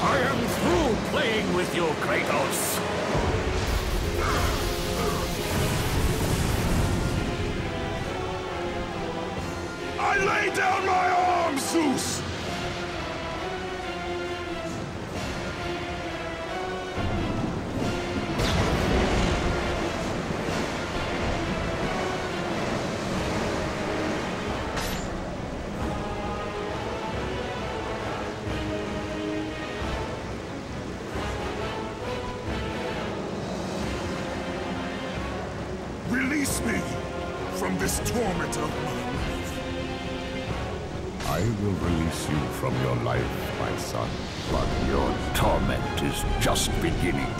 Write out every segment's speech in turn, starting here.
I am through playing with you, Kratos. I lay down my arms, Zeus! Torment of mine. I will release you from your life, my son. But your torment is just beginning.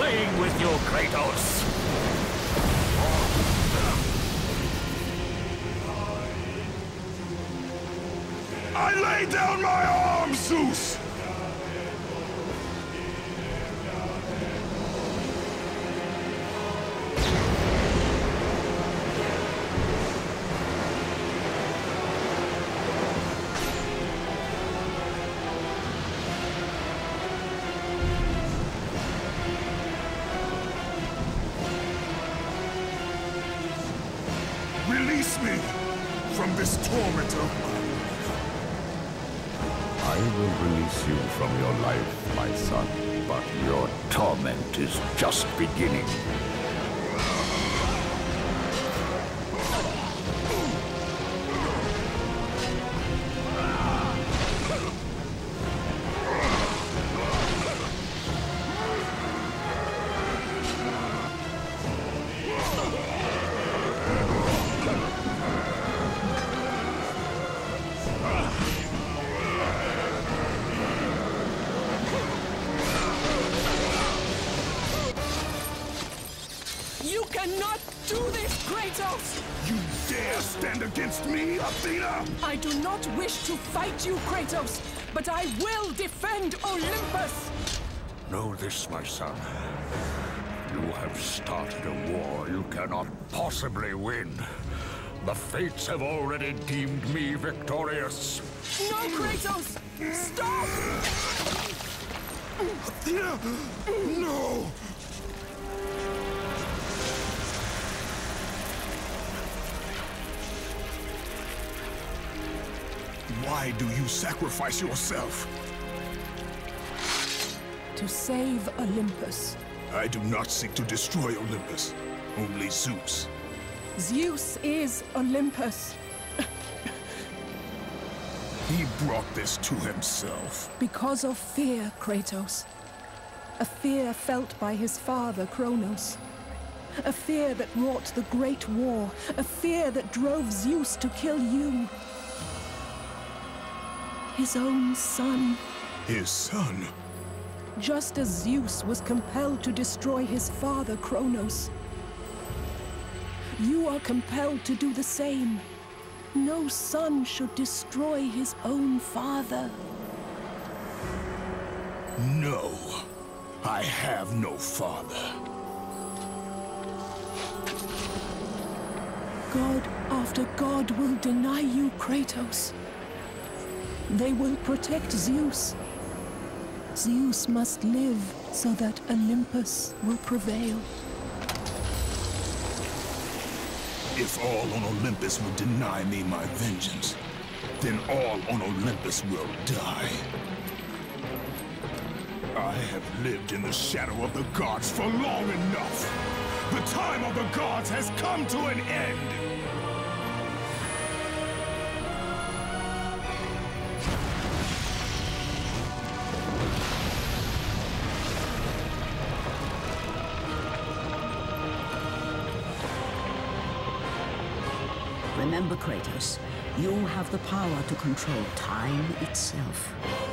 Playing with you, Kratos. I lay down my arms, Zeus! Torment of mine. I will release you from your life, my son. But your torment is just beginning. Cannot do this, Kratos! You dare stand against me, Athena? I do not wish to fight you, Kratos, but I will defend Olympus! Know this, my son. You have started a war you cannot possibly win. The fates have already deemed me victorious. No, Kratos! Stop! Athena! No! Why do you sacrifice yourself? To save Olympus. I do not seek to destroy Olympus, only Zeus. Zeus is Olympus. He brought this to himself. Because of fear, Kratos. A fear felt by his father, Kronos. A fear that wrought the Great War. A fear that drove Zeus to kill you. His own son. His son. Just as Zeus was compelled to destroy his father, Kronos. You are compelled to do the same. No son should destroy his own father. No. I have no father. God after God will deny you, Kratos. They will protect Zeus. Zeus must live so that Olympus will prevail. If all on Olympus will deny me my vengeance, then all on Olympus will die. I have lived in the shadow of the gods for long enough. The time of the gods has come to an end. Kratos, you have the power to control time itself.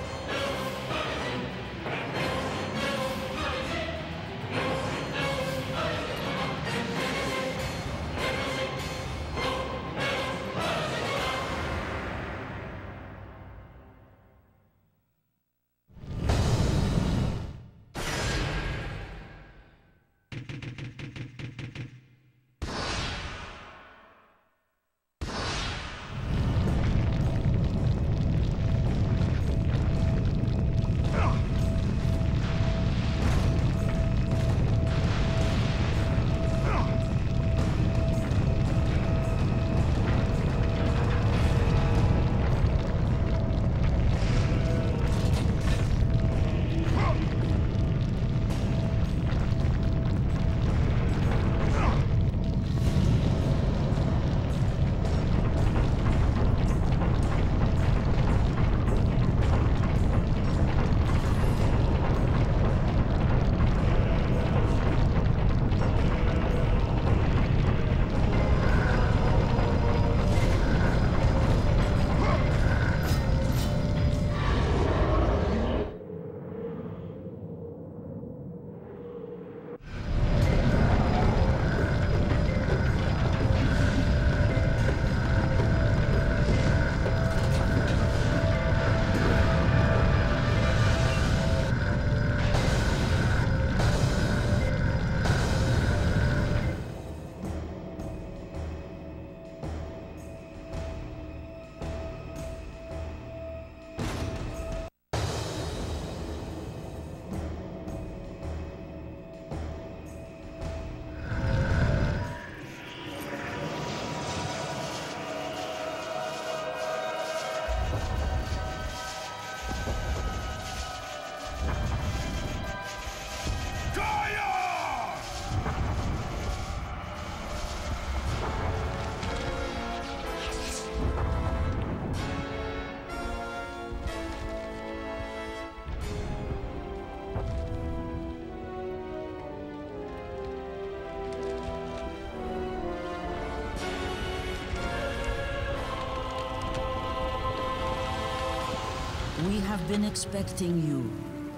Have been expecting you,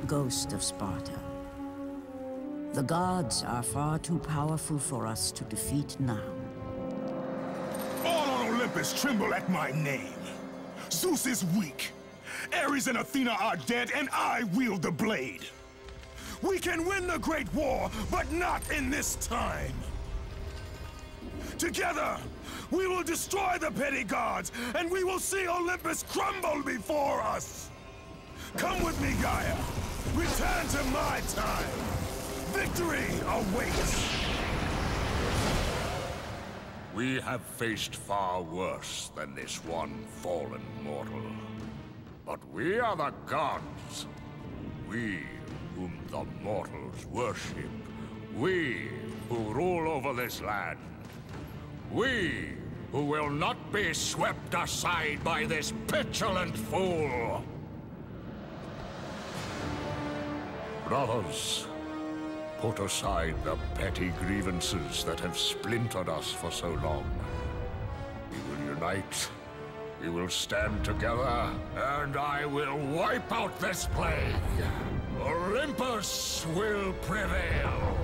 Ghost of Sparta. The gods are far too powerful for us to defeat now. All on Olympus tremble at my name. Zeus is weak. Ares and Athena are dead, and I wield the blade. We can win the Great War, but not in this time. Together, we will destroy the petty gods, and we will see Olympus crumble before us! Come with me, Gaia! Return to my time! Victory awaits! We have faced far worse than this one fallen mortal. But we are the gods. We whom the mortals worship. We who rule over this land. We who will not be swept aside by this petulant fool. Brothers, put aside the petty grievances that have splintered us for so long. We will unite, we will stand together, and I will wipe out this plague. Olympus will prevail.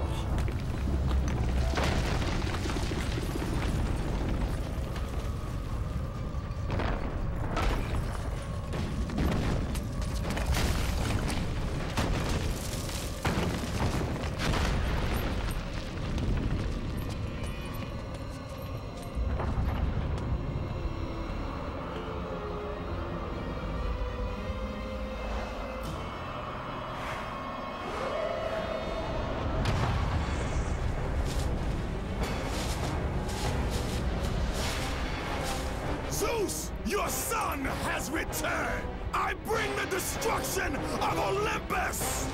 The son has returned! I bring the destruction of Olympus!